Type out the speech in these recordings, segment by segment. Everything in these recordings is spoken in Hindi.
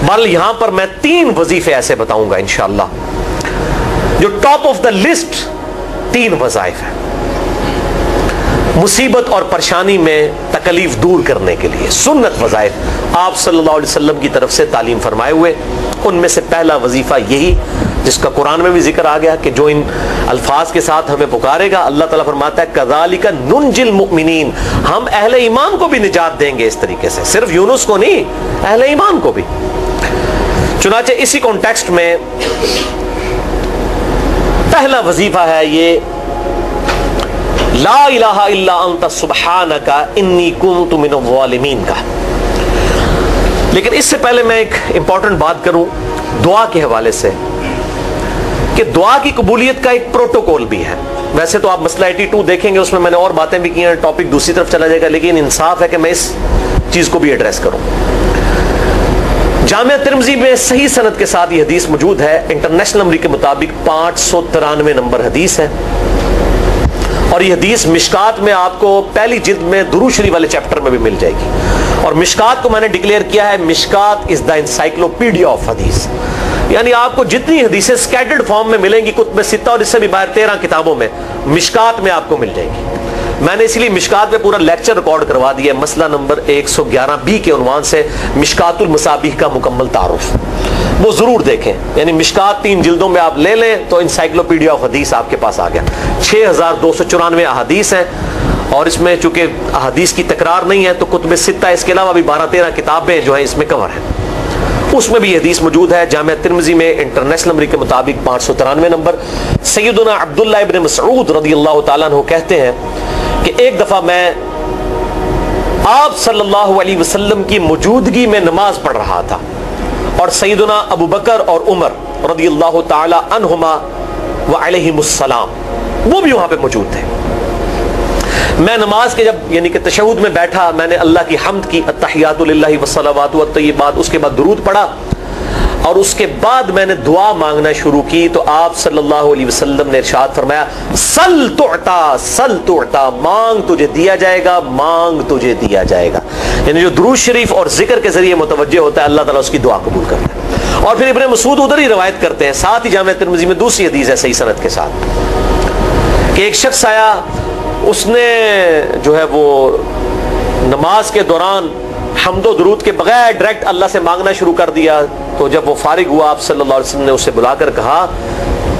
बल यहाँ पर मैं तीन वजीफे ऐसे बताऊँगा इंशाला जो टॉप ऑफ़ द लिस्ट तीन वजाइफ है। मुसीबत और परेशानी में तकलीफ़ दूर करने के लिए सुन्नत वजाइफ। आप सल्लल्लाहु अलैहि वसल्लम की तरफ़ से तालीम फरमाए हुए, उनमें से पहला वजीफा यही, जिसका कुरान में भी ज़िक्र आ गया कि जो इन अल्फाज के साथ हमें पुकारेगा, अल्लाह ताला फरमाता है कदाली का नुनजिल मुमिनीन। हम अहले ईमान को भी निजात देंगे इस तरीके से। सिर्फ़ यूनुस को नहीं, अहले ईमान को भी। चुनाचे इसी कॉन्टेक्स्ट में पहला वजीफा है ये, ला इलाहा इल्ला अंता सुबहानका इन्नी कुंतु मिनल वालिमीन का। लेकिन इससे पहले मैं एक इंपॉर्टेंट बात करूँ दुआ के हवाले से, कि दुआ की कबूलियत का एक प्रोटोकॉल भी है। वैसे तो आप मसला एटी टू देखेंगे, उसमें मैंने और बातें भी की हैं टॉपिक दूसरी तरफ़ चला जाएगा, लेकिन इंसाफ है कि मैं इस चीज़ को भी एड्रेस करूँ। जामिया तिरमजी में सही सनत के साथ ये हदीस मौजूद है। इंटरनेशनल नंबर के मुताबिक पाँच सौ तिरानवे नंबर हदीस है। और ये हदीस मिशकात में आपको पहली जिल्द में दुरुशरी वाले चैप्टर में भी मिल जाएगी। और मिशकात को मैंने डिक्लेयर किया है, Mishkat is the encyclopedia of Hadith. यानी आपको जितनी हदीसें स्कैटर्ड फॉर्म में मिलेंगी कुतुब सित्ता और इससे भी बाहर तेरह किताबों में, मिशकात में आपको मिल जाएगी। मैंने इसलिए मिशकात में पूरा लेक्चर रिकॉर्ड करवा दिया। मसला नंबर 111 बी के उनवान से मिशकातुल मुसाबिह का मुकम्मल तारुफ। वो ज़रूर देखें। यानी मिशकात तीन जिल्दों में आप ले लें तो इंसाइक्लोपीडिया ऑफ़ हदीस आपके पास आ गया। छह हज़ार दो सौ चौरानवे अहादीस हैं और इसमें चूँकि अहादीस की तकरार नहीं है तो कुतुब सित्ता इसके अलावा भी बारह तेरह किताबें जो है इसमें कवर है। उसमें भी हदीस मौजूद है, जामिया तिरमजी में इंटरनेशनल नंबर के मुताबिक पाँच सौ तिरानवे नंबर। सैदना अब्दुल्ला इब्न मसऊद रदी अल्लाह तु कहते हैं कि एक दफ़ा मैं आप सल्लल्लाहु अलैहि वसल्लम की मौजूदगी में नमाज़ पढ़ रहा था और सईदना अबू बकर और उमर रदी अल्लाह तहुमा व अलैहिमुस्सलाम वो भी वहाँ पे मौजूद थे। मैं नमाज़ के जब, यानी कि तशहूद में बैठा, मैंने अल्लाह की हमद की अतहियात वसलावात उसके बाद दुरूद पढ़ा और उसके बाद मैंने दुआ मांगना शुरू की तो आप सल्लल्लाहु अलैहि वसल्लम ने इरशाद फरमाया, सल तुअता सल तुअता मांग तुझे दिया जाएगा, मांग तुझे दिया जाएगा। यानी जो दुरूद शरीफ और ज़िक्र के ज़रिए मुतवजह होता है, अल्लाह ताला उसकी दुआ कबूल करता है। और फिर इब्न मसूद उधर ही रवायत करते हैं, साथ ही जाम तिरमजी में दूसरी हदीस है सही सनत के साथ, कि एक शख्स आया, उसने जो है वो नमाज़ के दौरान हमदो दरूद के बगैर डायरेक्ट अल्लाह से मांगना शुरू कर दिया तो जब वो फारिग हुआ, आप सल्लल्लाहु अलैहि वसल्लम ने उसे बुलाकर कहा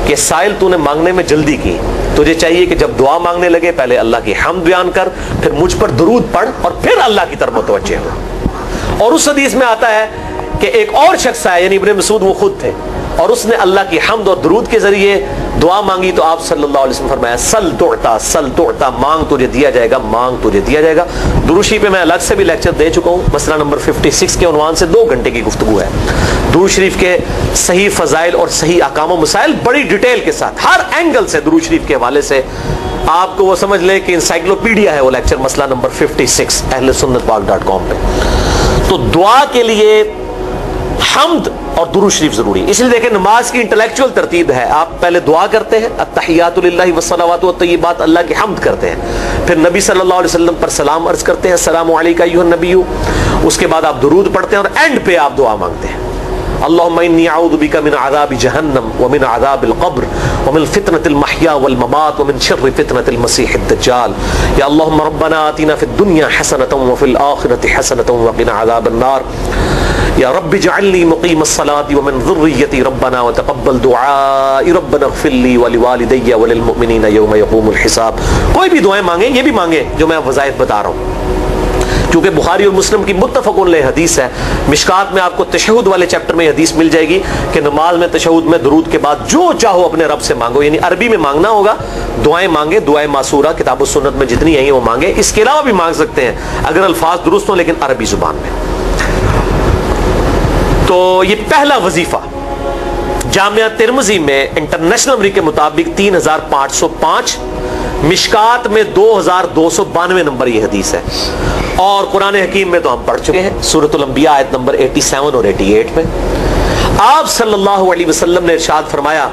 कि साइल तूने मांगने में जल्दी की, तुझे चाहिए कि जब दुआ मांगने लगे, पहले अल्लाह की हम बयान कर, फिर मुझ पर दरूद पढ़ और फिर अल्लाह की तरफ़ मुतवजह हो। और उस हदीस में आता है कि एक और शख्स आया, यानी इब्न मसूद, वो खुद थे। और उसने अल्लाह की हमद और दरूद के ज़रिए दुआ मांगी तो आप सल्लल्लाहु अलैहि वसल्लम फरमाया, सल तोड़ता सल तोड़ता मांग तुझे दिया जाएगा, मांग तुझे दिया जाएगा। दुरुशी पे मैं अलग से भी लेक्चर दे चुका हूँ। मसला नंबर 56 के उनवान से दो घंटे की गुफ्तु है। दुरू शरीफ के सही फजाइल और सही अकाम मसाइल बड़ी डिटेल के साथ, हर एंगल से दुरू शरीफ के हवाले से आपको वो समझ लें कि इंसाइक्लोपीडिया है वो लेक्चर मसला नंबर 56 अहल सुन्नत पाक डॉट कॉम पे। तो दुआ के लिए हमद और दुरू शरीफ ज़रूरी इसलिए देखें नमाज़ की इंटेलेक्चुअल तरतीब है। आप पहले दुआ करते हैं अतहियात वसलावत बात अल्लाह की हमद करते हैं। फिर नबी सल्लल्लाहु अलैहि वसल्लम पर सलाम अर्ज़ करते हैं, सलाम नबी उसके बाद आप दुरूद पढ़ते हैं और एंड पे आप दुआ मांगते हैं। जहन्नम व मिन अज़ाबिल क़ब्र व मिन फितनतिल महया वल ममात व मिन शर्रि फितनतिल मसीह दज्जाल। या अल्लाहुम्मा रब्बना आतिना फिद दुनिया हसनतम व फिल हसनतम व क़िना अज़ाबन नार। या रब जअलनी मुकीम सलाती व ज़ुर्रियती रब्बना व तक़ब्बल दुआई रब्बना इग़फिरली व लिवालिदैया व लिल यौम यक़ूमुल हिसाब कोई भी दुआएँ मांगे ये भी मांगे जो मैं वज़ाइफ बता रहा हूँ क्योंकि बुखारी और मुस्लिम की मुतफ़न हदीस है मिशकात में आपको तशहद वाले चैप्टर में हदीस मिल जाएगी कि नमाज़ में तशहद में दरूद के बाद जो चाहो अपने रब से मांगो यानी अरबी में मांगना होगा दुआएँ मांगे दुआएँ मासूरा किताब सुन्नत में जितनी आई वो मांगे इसके अलावा भी मांग सकते हैं अगर अल्फाज दुरुस्त हो लेकिन अरबी ज़ुबान में तो ये पहला वजीफा। जामिया तिरमजी में इंटरनेशनल नंबर के मुताबिक तीन हज़ार पाँच सौ पाँच, मिशकात में दो हज़ार दो सौ बानवे नंबर ये हदीस है। और कुरान हकीम में तो हम पढ़ चुके हैं सूरत लंबिया आयत नंबर 87 और 88 में। आप सल्लल्लाहु अलैहि वसल्लम ने इरशाद फरमाया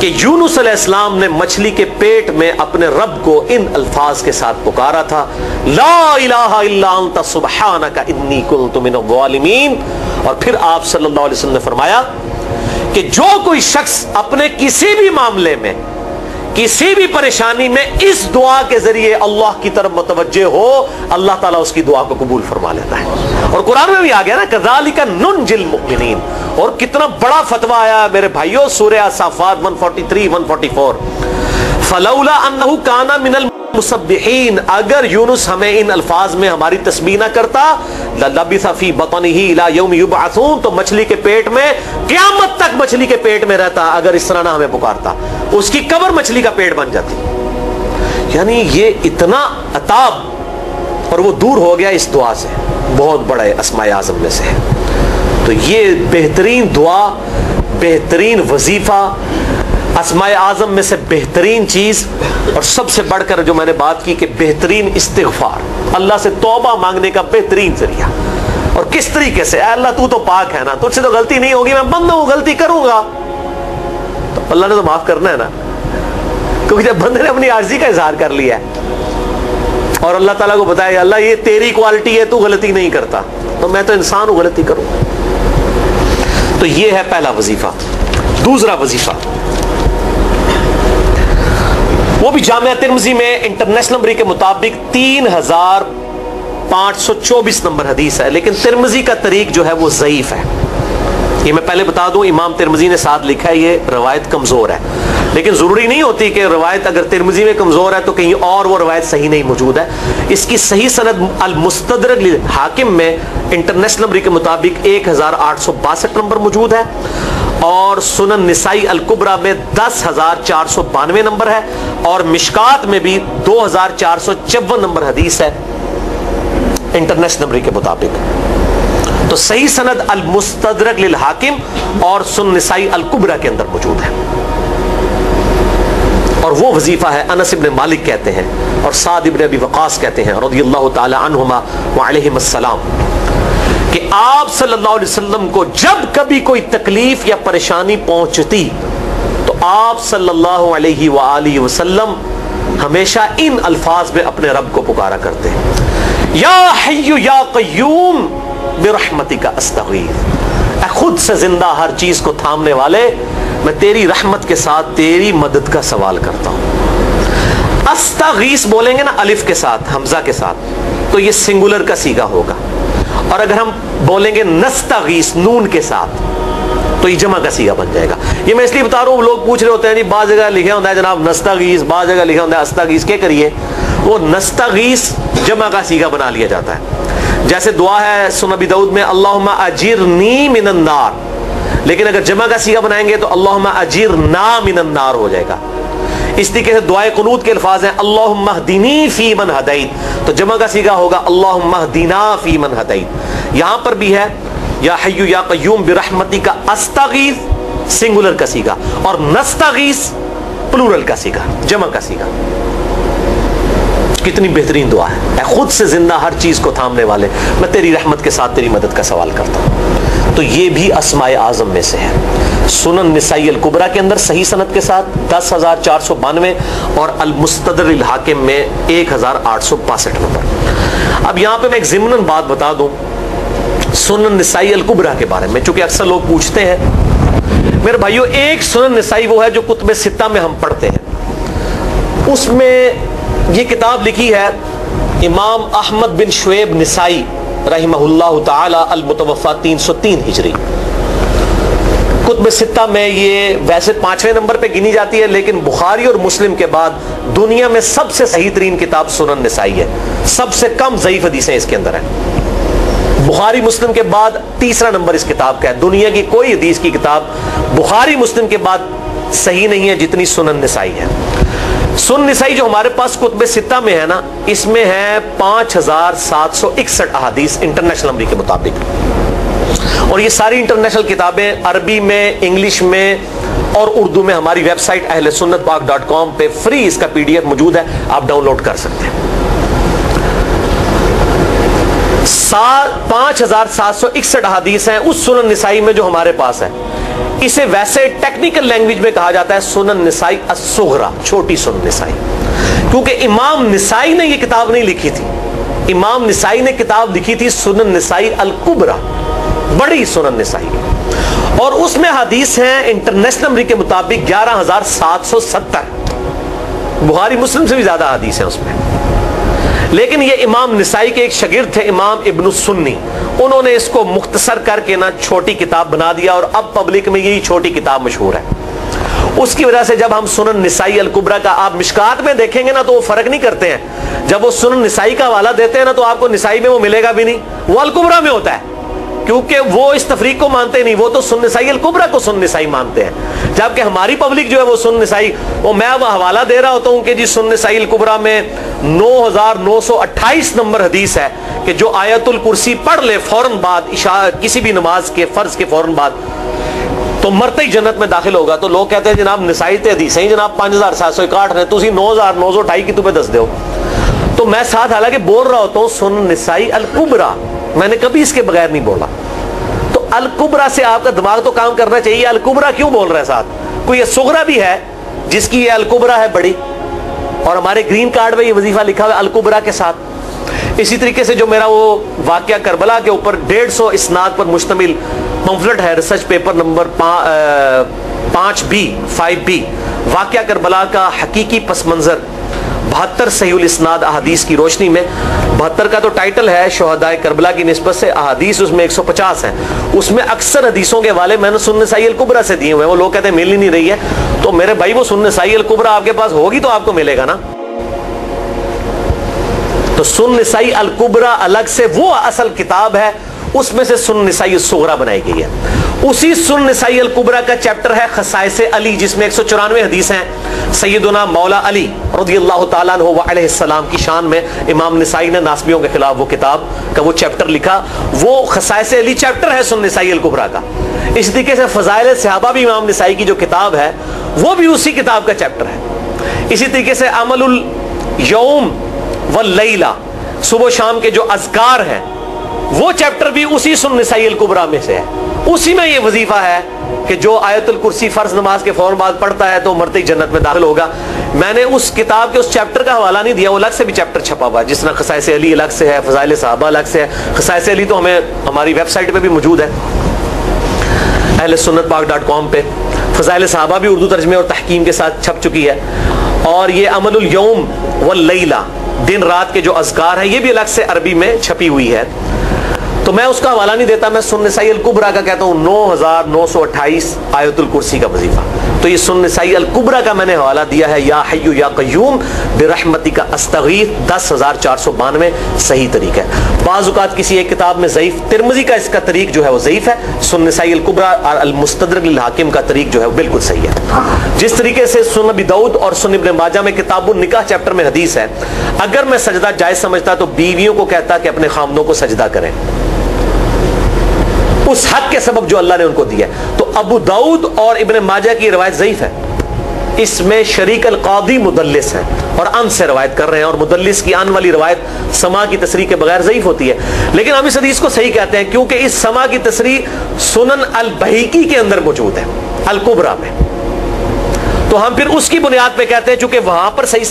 कि यूनुस अलैहिस्सलाम ने मछली के पेट में अपने रब को इन अल्फाज के साथ पुकारा था, ला इलाहा इल्ला अंता सुब्हानका इन्नी कुंतु मिनल ज़ालिमीन। और फिर आप सल्लल्लाहु अलैहि वसल्लम ने फरमाया कि जो कोई शख्स अपने किसी भी मामले में किसी भी परेशानी में इस दुआ के ज़रिए अल्लाह की तरफ़ मतवजे हो, अल्लाह ताला उसकी दुआ को कबूल फरमा लेता है। और कुरान में भी आ गया ना कजाली का नुन जिल और कितना बड़ा फतवा आया मेरे भाइयों सूर्य साफात 143 144 फलौला मिनल मुसब्बिहीन। अगर यूनुस हमें इन अल्फाज में हमारी तस्बीह ना करता लबिसफी तो मछली के पेट में, क्यामत तक मछली के पेट में रहता, अगर इस तरह ना हमें पुकारता। उसकी कबर मछली का पेट बन जाती। यानी ये इतना अताब और वो दूर हो गया इस दुआ से। बहुत बड़े असमाय आज़म में से। तो ये बेहतरीन दुआ, बेहतरीन वजीफा असमाय आज़म में से बेहतरीन चीज़ और सबसे बढ़कर जो मैंने बात की कि बेहतरीन इस्तेगफार। अल्लाह से तोबा मांगने का बेहतरीन ज़रिया। और किस तरीके से? अल्लाह, तू तो पाक है ना, तुझसे तो गलती नहीं होगी, मैं बंदा हूँ गलती करूँगा। तो अल्लाह ने तो माफ़ करना है ना? क्योंकि जब बंदे ने अपनी आर्जी का इजहार कर लिया है, और अल्लाह ताला को बताया, अल्लाह, ये तेरी क्वालिटी है, तू गलती नहीं करता। तो मैं तो इंसान हूँ गलती करूँ तो ये है पहला वजीफा। दूसरा वजीफा वो भी जामिया तिरमजी में इंटरनेशनल नंबरी के मुताबिक तीन हज़ार पाँच सौ चौबीस नंबर हदीस है, लेकिन तिरमजी का तरीक जो है वो ज़यीफ है। ये मैं पहले बता दूँ, इमाम तिरमजी ने साथ लिखा है, ये रवायत कमज़ोर है। लेकिन ज़रूरी नहीं होती कि रवायत अगर तिरमजी में कमज़ोर है तो कहीं और वो रवायत सही नहीं मौजूद है। इसकी सही सनद अलमुस्तदरक हाकिम में इंटरनेशनल नंबरी के मुताबिक एक हज़ार आठ सौ बासठ नंबर मौजूद है। और सुनन निसाई अलकुबरा में दस हज़ार चार सौ बानवे नंबर है और मिशकात में भी दो हज़ार चार सौ चौवन नंबर हदीस है, इंटरनेशनल नंबरी के मुताबिक। तो सही सनद अल मुस्तदरक लिल हाकिम और सुन निसाई अलकुबरा के अंदर मौजूद है। और वो वजीफा है अनस इब्न मालिक कहते हैं और साद इब्न अबी वकास कहते हैं रदी अल्लाह तआला अन्हुमा व अलैहिस्सलाम कि आप सल्लल्लाहु अलैहि वसल्लम को जब कभी कोई तकलीफ़ या परेशानी पहुँचती तो आप सल्लल्लाहु अलैहि वसल्लम हमेशा इन अल्फाज में अपने रब को पुकारा करते या हय्यु या का अस्तगीर खुद से ज़िंदा हर चीज़ को थामने वाले, मैं तेरी रहमत के साथ तेरी मदद का सवाल करता हूँ। अस्तगीस बोलेंगे ना अलिफ के साथ, हमजा के साथ तो ये सिंगुलर का सीगा होगा। और अगर हम बोलेंगे नस्तागीस, नून के साथ तो ये जमा का सीगा बन जाएगा। ये मैं इसलिए बता रहा हूँ, लोग पूछ रहे होते हैं, जी, बाज जगह लिखे होता है जनाब, नस्तागीस, बाज जगह लिखे होता है, अस्तागीस, क्या करिए? वो नस्तागीस जमा का सीगा बना लिया जाता है। जैसे दुआ है सुनबी दाऊद में अल्लाह अजीर नी मिनन्नार। लेकिन अगर जमा का सीगा बनाएँगे तो अल्लाह अजीर ना मिनन्नार हो जाएगा। इस तरीके से दुआए कनूत के अल्फाज हैं अल्लाह महदीनी फ़ी मन हदैत तो जमा का सीगा होगा अल्लाह महदीना फ़ी मन हदैत यहाँ पर भी है, या हय्यू या कयूम बिरहमती का अस्तागीस सिंगुलर का सीगा और नस्तागीस प्लूरल का सीगा जमा का सीगा कितनी बेहतरीन दुआ है। खुद से ज़िंदा हर चीज़ को थामने वाले, मैं तेरी रहमत के साथ तेरी मदद का सवाल करता हूँ। तो ये भी असमाय आज़म में से है। सुनन निसाई अल कुबरा के अंदर सही सनत के साथ दस हज़ार चार सौ बानवे और अल मुस्तदर हाकिम में एक हज़ार आठ सौ बासठ नंबर। अब यहाँ पे मैं एक जिमन बात बता दूँ, सुनन निसाई अल कुबरा के बारे में चूँकि अक्सर लोग पूछते हैं। मेरे भाइयों, एक सुनन निसाई वो है जो कुतुब सित्ता में हम पढ़ते हैं। उसमें ये किताब लिखी है, इमाम अहमद बिन शुएब निसाई, रहीमहुल्लाह ताला अल मुतवफ़ा 303 हिजरी। कुतुब सित्ता में ये वैसे पाँचवें नंबर पे गिनी जाती है, लेकिन बुखारी और मुस्लिम के बाद दुनिया में सबसे सही तरीन किताब सुनन निसाई है। सबसे कम ज़यीफ हदीसें इसके अंदर है। बुखारी मुस्लिम के बाद तीसरा नंबर इस किताब का है। दुनिया की कोई हदीस की किताब बुखारी मुस्लिम के बाद सही नहीं है जितनी सुनन निसाई है। सुन निसाई जो हमारे पास कुतब सित्ता में है ना, इसमें है पाँच हज़ार सात सौ इकसठ अहादीस इंटरनेशनल नंबर के मुताबिक। और ये सारी इंटरनेशनल किताबें अरबी में इंग्लिश में और उर्दू में हमारी website Ahl Sunnat Pak dot com पर फ्री इसका पीडीएफ मौजूद है, आप डाउनलोड कर सकते हैं। पाँच हज़ार सात सौ इकसठ हदीस हैं उस सुनन निसाई में जो हमारे पास है। इसे वैसे टेक्निकल लैंग्वेज में कहा जाता है सुनन निसाई असुगरा छोटी सुनन निसाई। क्योंकि इमाम निसाई ने यह किताब नहीं लिखी थी। इमाम निसाई ने किताब लिखी थी सुनन निसाई अल कुबरा बड़ी सुनन नसाई। और उसमें हदीस है, इंटरनेशनल नंबर के मुताबिक ग्यारह हज़ार सात सौ सत्तर। बुहारी मुस्लिम से भी ज़्यादा हदीस है उसमें। लेकिन ये इमाम निसाई के एक शगिर थे, इमाम इब्न सुन्नी। उन्होंने इसको मुख्तसर करके ना छोटी किताब बना दिया, और अब पब्लिक में यही छोटी किताब मशहूर है। उसकी वजह से जब हम सुनन निसाई अलकुबरा का आप मिशकात में देखेंगे ना तो वो फ़र्क नहीं करते हैं। जब वो सुनन निसाई का वाला देते हैं ना तो आपको निसाई में वो मिलेगा भी नहीं। वो अलकुबरा में होता है। क्योंकि वो इस तफरीक को मानते नहीं, वो तो सुन नसाई अलकुबरा को सुन नसाई मानते हैं। जबकि हमारी पब्लिक जो है वो सुन नसाई वो मैं अब हवाला दे रहा होता हूँ कि जी सुन नसाई अलकुबरा में 9928 नंबर हदीस है कि जो आयतुल कुर्सी पढ़ ले फ़ौरन बाद किसी भी नमाज़ के, फ़र्ज़ के फ़ौरन बाद तो मरते ही जन्नत में दाखिल होगा। तो लोग कहते हैं, जनाब, नसाई ते हदीस है, जनाब, पाँच हज़ार सात सौ इकाठ ने तुम नौ हज़ार नौ सौ अठाई की तुम्हें दस दो तो मैं साथ हालाँकि बोल रहा होता हूँ, सुन नसाई अलकुबरा मैंने कभी इसके बगैर नहीं बोला। तो अलकुबरा से आपका दिमाग तो काम करना चाहिए, अलकुबरा क्यों बोल रहे हैं साथ कोई सुगरा भी है, जिसकी ये अलकुबरा है बड़ी, और हमारे ग्रीन कार्ड में ये वजीफा लिखा हुआ अलकुबरा के साथ। इसी तरीके से जो मेरा वो वाक्य करबला के ऊपर डेढ़ सौ इसनाद पर मुश्तमिल पम्फलेट है, रिसर्च पेपर नंबर पाँच बी, फाइव बी, वाक्य करबला का हकीकी पस मंजर। बहत्तर सही इसनाद अहादीस की रोशनी में। बहत्तर का तो टाइटल है शहदाय करबला की नस्बत से अहादीस, उसमें 150 है। उसमें अक्सर हदीसों के वाले मैंने सुनने साई कुबरा से दिए हुए वो लोग कहते मिल ही नहीं रही है। तो मेरे भाई, वो सुनने साई कुबरा आपके पास होगी तो आपको मिलेगा ना? तो सुन नसाई अल अलग से वो असल किताब है, उसमें से सुन नसाई सुगरा बनाई गई है। उसी सुन नसाई अल कुबरा का चैप्टर है खसाइस अली, जिसमें एक सौ चौरानवे हदीस हैं। सैदना मौला अली रदी अल्लाह की शान में इमाम नसाई ने नासबियों के खिलाफ वो किताब का वो चैप्टर लिखा। वो खसाइस अली चैप्टर है सुन नसाई अल कुबरा का। इस तरीके से फ़जाइल सहाबा भी इमाम नसाई की जो किताब है, वो भी उसी किताब का चैप्टर है। इसी तरीके से अमल यौम व लईला सुबह शाम के जो अजकार हैं वो चैप्टर भी उसी सुन नसाई कुबरा में से है। उसी में ये वजीफा है कि जो आयतुल कुर्सी फ़र्ज़ नमाज़ के फ़ौरन बाद पढ़ता है तो मरते ही जन्नत में दाखिल होगा। मैंने उस किताब के उस चैप्टर का हवाला नहीं दिया, वो अलग से भी चैप्टर छपा हुआ है, जिस तरह खसाइस अली अलग से है, फजाइल साहबा अलग से है। खसाइस अली तो हमें हमारी वेबसाइट पर भी मौजूद है अहल सुन्नत पाक डॉट कॉम पर फ़जाइल साहबा भी उर्दू तर्जमे और तहकीम के साथ छप चुकी है। और ये अमल यौम व लईला दिन रात के जो अजगार है, ये भी अलग से अरबी में छपी हुई है। तो मैं उसका हवाला नहीं देता, मैं सुन नसाई अलकुबरा का कहता हूँ, नौ हज़ार नौ सौ अट्ठाईस आयतुल कुर्सी का वजीफा। तो ये सुन नसाई अलकुबरा का मैंने हवाला दिया है, या हयू या कयूम बेरहमती का अस्तगीर, दस हज़ार चार सौ बानवे, सही तरीका है। बाज़ात किसी एक किताब में ज़यीफ तिरमजी का इसका तरीक जो है वो ज़यीफ है सुन नसाई अलकुबरा और अलमुस्तदरहाकिम का तरीक जो है वो बिल्कुल सही है। जिस तरीके से सुन अबी दाऊद और सुन इब्न माजा में किताब निकाह चैप्टर में हदीस है, अगर मैं सजदा जायज़ समझता तो बीवियों को कहता कि अपने खामदों को सजदा करें। उस हक के सबब जो अल्लाह ने उनको दिया तो अबू दाऊद और इबन माजा की रवायत ज़यीफ है। इसमें शरीक अलकादी मुदलिस है और अन से रवायत कर रहे हैं और मुदलिस की आन वाली रवायत समा की तस्री के बगैर ज़यीफ होती है। लेकिन हम इस हदीस को सही कहते हैं क्योंकि इस समा की तस्री सुनन अल बहीकी के अंदर मौजूद है अलकुबरा में। तो हम फिर उसकी बुनियाद पे कहते हैं, चूँकि वहाँ पर सही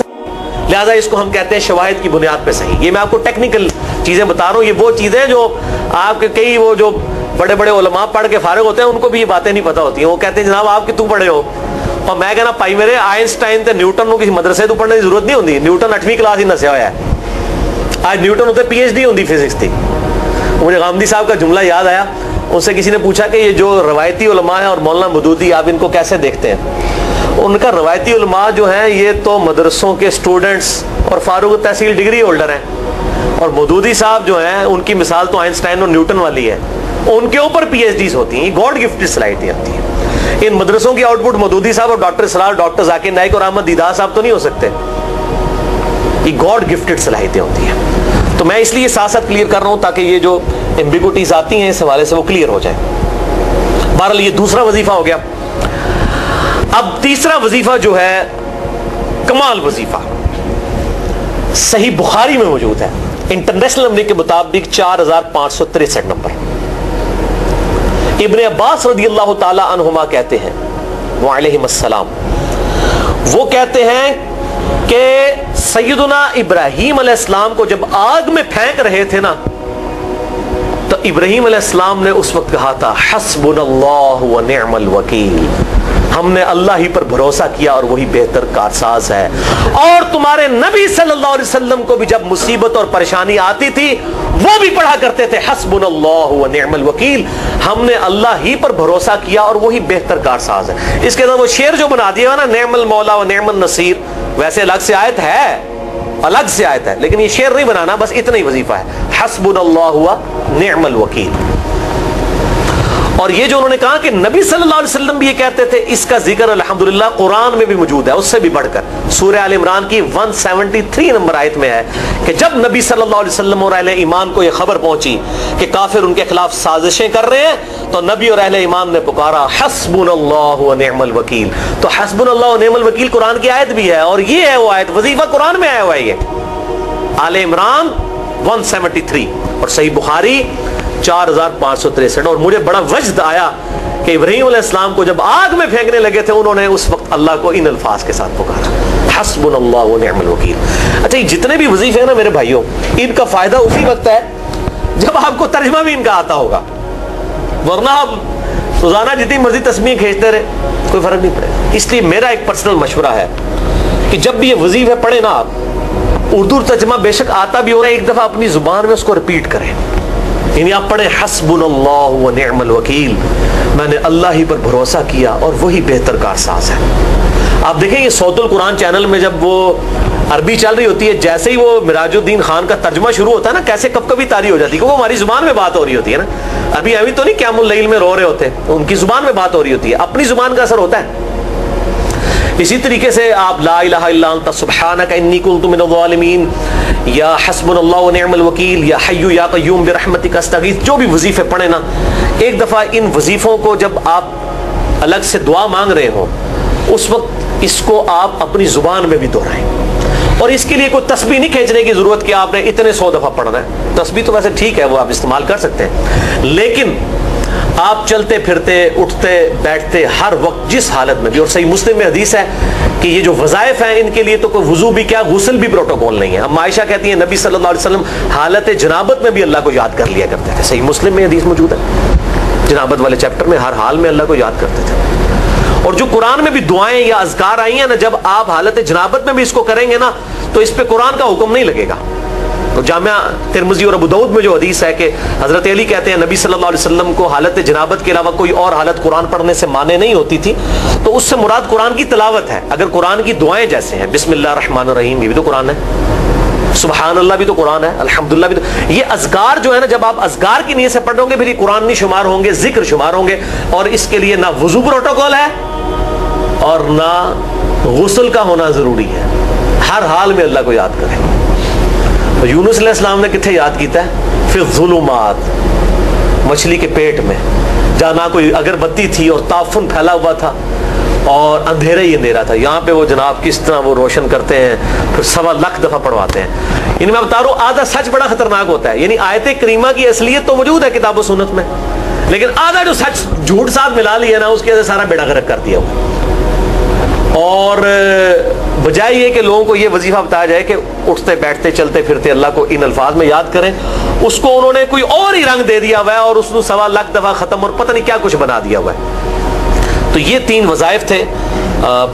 लिहाजा इसको हम कहते हैं शवाहिद की बुनियाद पे सही। ये मैं आपको टेक्निकल चीज़ें बता रहा हूँ। ये वो चीज़ें जो आपके कई वो जो बड़े बड़े उलमा पढ़ के फारग होते हैं, उनको भी ये बातें नहीं पता होती हैं। वो कहते हैं, जनाब, आप कितू पढ़े हो? और मैं कहना पाई मेरे आइंस्टाइन तो न्यूटन किसी मदरसे तो पढ़ने की ज़रूरत नहीं होती। न्यूटन अठवीं क्लास ही हुआ है। आज न्यूटन होते पी एच डी होती फिजिक्स थी मुझे गांधी साहब का जुमला याद आया। उनसे किसी ने पूछा कि ये जो रवायती उलमा है और मौलाना मदूदी, आप इनको कैसे देखते हैं? उनका रवायती उलमा जो है, ये तो मदरसों के स्टूडेंट्स और फारूक तहसील डिग्री होल्डर हैं। और मदूदी साहब जो हैं, उनकी मिसाल तो आइंस्टाइन और न्यूटन वाली है। उनके ऊपर पीएचडी होती हैं गॉड गिफ्टेड सलाहितें होती हैं। इन मदरसों की आउटपुट मदूदी साहब और डॉक्टर सलाल, डॉक्टर जाकिर नाइक और अहमद दीदा साहब तो नहीं हो सकते। ये गॉड गिफ्टेड सलाहितें होती हैं। तो मैं इसलिए साथ साथ क्लियर कर रहा हूँ ताकि ये जो एम्बिगुटीज आती हैं, इस हवाले से वो क्लियर हो जाए। बहरहाल ये दूसरा वजीफा हो गया। अब तीसरा वजीफा जो है, कमाल वजीफा। सही बुखारी में मौजूद है। इंटरनेशनल नंबर के मुताबिक चार हज़ार पाँच सौ तिरसठ नंबर। इबन अब्बास रदी अल्लाह तुमा कहते हैं वालेसलाम वो कहते हैं कि सैदना इब्राहिम अलैहिस्सलाम को जब आग में फेंक रहे थे ना तो इब्राहिम अलैहिस्सलाम ने उस वक्त कहा था निअमल वकील। हमने अल्लाह ही पर भरोसा किया और वही बेहतर कारसाज है। और तुम्हारे नबी सल्लल्लाहु अलैहि वसल्लम को भी जब मुसीबत और परेशानी आती थी, वो भी पढ़ा करते थे हसबुल्लाह व निअमल वकील। हमने अल्लाह ही पर भरोसा किया और वही बेहतर कारसाज है। इसके अंदर वो शेर जो बना दिया ना, नेमल मौला व नेमल नसीर, वैसे अलग से आयत है, अलग से आयत है, लेकिन ये शेर नहीं बनाना, बस इतना ही वजीफा है। हसबुल्लाह हुआ नेमल वकील। और ये जो उन्होंने कहा कि नबी सल्लल्लाहु अलैहि वसल्लम भी ये कहते थे, इसका ज़िक्र अल्हम्दुलिल्लाह कुरान में भी मौजूद है, उससे भी बढ़कर। सूर्य आल इमरान की 173 नंबर आयत में है कि जब नबी सल्लल्लाहु अलैहि वसल्लम और अहले ईमान को यह खबर पहुँची कि काफिर उनके खिलाफ साजिशें कर रहे हैं तो नबी और अहले ईमान ने पुकारा हसबुल्लाह नेमल वकील। तो हसबुल्लाह नेमल वकील कुरान की आयत भी है, और ये है वो आयत, वजीफा कुरान में आया हुआ है ये। आल इमरान 173 और सही बुखारी चार हज़ार पाँच सौ तिरसठ। और मुझे बड़ा वजद आया कि इब्राहिम इस्लाम को जब आग में फेंकने लगे थे, उन्होंने उस वक्त अल्लाह को इन अल्फाज के साथ पुकारा। हसबुल्लाहमल वकील। अच्छा जितने भी वजीफे हैं ना मेरे भाइयों, इनका फ़ायदा उसी वक्त है जब आपको तर्जमा भी इनका आता होगा। वरना आप रोज़ाना जितनी मर्ज़ी तस्वीर खींचते रहे, कोई फ़र्क नहीं पड़ेगा। इसलिए मेरा एक पर्सनल मशवरा है कि जब भी ये वजीफे पढ़े ना आप, उर्दू तर्जमा बेशक आता भी हो रहा है, एक दफ़ा अपनी ज़ुबान में उसको रिपीट करें। यानी आप पढ़े हसबुल्लामल वकील। मैंने अल्लाह ही पर भरोसा किया और वही बेहतर कारसाज है। आप देखें, ये सौतुल कुरान चैनल में जब वो अरबी चल रही होती है, जैसे ही वो मिराजुद्दीन खान का तर्जमा शुरू होता है ना, कैसे कब कभी तारी हो जाती है, क्योंकि हमारी ज़ुबान में बात हो रही होती है ना। अभी अभी तो नहीं क्या मुल्ल में रो रहे होते, उनकी ज़ुबान में बात हो रही होती है, अपनी ज़ुबान का असर होता है। इसी तरीके से आप ला सुबहाना का इन्नी कुल तुम या हसबुल्लामल वकील, या हयू या कयूम बरहमती का जो भी वजीफ़े पढ़े ना, एक दफ़ा इन वजीफ़ों को जब आप अलग से दुआ मांग रहे हो, उस वक्त इसको आप अपनी ज़ुबान में भी दोहराएँ। और इसके लिए कोई तस्वीर नहीं खींचने की ज़रूरत कि आपने इतने सौ दफ़ा पढ़ना है। तस्वीर तो वैसे ठीक है, वो आप इस्तेमाल कर सकते हैं। लेकिन आप चलते फिरते, उठते, बैठते हर वक्त जिस हालत में भी। और सही मुस्लिम में हदीस है कि ये जो वज़ाइफ हैं इनके लिए तो कोई वज़ू भी क्या, गुसल भी प्रोटोकॉल नहीं है। हम आयशा कहती हैं, नबी सल्लल्लाहु अलैहि वसल्लम हालत जनाबत में भी अल्लाह को याद कर लिया करते थे। सही मुस्लिम में हदीस मौजूद है। जनाबत वाले चैप्टर में हर हाल में अल्लाह को याद करते थे। और जो कुरान में भी दुआएँ या अजकार आई हैं ना, जब आप हालत जनाबत में भी इसको करेंगे ना तो इस पर कुरान का हुक्म नहीं लगेगा। तो जामिया तिरमजी और अबूदाऊद में जो हदीस है कि हज़रत अली कहते हैं, नबी सल्लल्लाहु अलैहि वसल्लम को हालत जनाबत के अलावा कोई और हालत कुरान पढ़ने से माने नहीं होती थी तो उससे मुराद कुरान की तलावत है। अगर कुरान की दुआएँ जैसे हैं, बिस्मिल्लाह रहमान रहीम, ये भी तो कुरान है। सुबहान अल्लाह भी तो कुरान है, अल्हम्दुलिल्लाह भी तो। ये अजगार जो है ना, जब आप अजगार की नीयत से पढ़ फिर ये कुरान नहीं शुमार होंगे, ज़िक्र शुमार होंगे, और इसके लिए ना वज़ू प्रोटोकॉल है, और ना गुसल का होना ज़रूरी है। हर हाल में अल्लाह को याद करें। तो यूनुस ने कितने याद किया? फिर जुलुमात, मछली के पेट में, जहाँ ना कोई अगरबत्ती थी और ताफुन फैला हुआ था, और अंधेरा ही अंधेरा था। यहाँ पे वो जनाब किस तरह वो रोशन करते हैं, फिर सवा लाख दफ़ा पढ़वाते हैं। इनमें बता रहा आधा सच बड़ा खतरनाक होता है। यानी आयत करीमा की असलियत तो मौजूद है किताब सुनत में। लेकिन आधा जो सच झूठ साथ मिला लिया ना, उसके सारा बेड़ा गर्क कर दिया और बजाय ये कि लोगों को ये वजीफा बताया जाए कि उठते, बैठते, चलते, फिरते अल्लाह को इन अल्फाज में याद करें। उसको उन्होंने कोई और ही रंग दे दिया हुआ है और उसको सवा लाख दफ़ा ख़त्म और पता नहीं क्या कुछ बना दिया हुआ है। तो ये तीन वज़ाइफ थे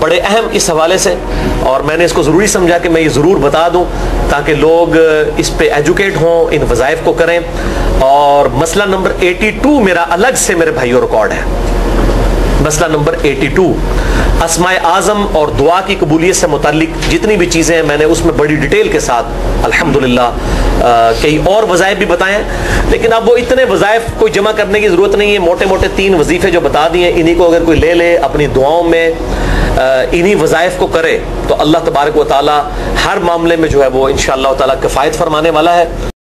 बड़े अहम इस हवाले से। और मैंने इसको ज़रूरी समझा कि मैं ये ज़रूर बता दूँ ताकि लोग इस पे एजुकेट हों, इन वज़ाइफ को करें। और मसला नंबर 82 मेरा अलग से मेरे भाइयों रिकॉर्ड है। मसला नंबर 82 असमाय आज़म और दुआ की कबूलियत से मुतलिक जितनी भी चीज़ें हैं, मैंने उसमें बड़ी डिटेल के साथ, अल्हम्दुलिल्लाह कई और वज़ायफ भी बताए। लेकिन अब वो इतने वज़ायफ कोई जमा करने की ज़रूरत नहीं है। मोटे मोटे तीन वजीफ़े जो बता दिए इन्हीं को अगर कोई ले ले अपनी दुआओं में इन्हीं वज़ायफ को करे तो अल्लाह तबारक वाली हर मामले में जो है वो इन शाह तला किफ़ायत फरमाने वाला है।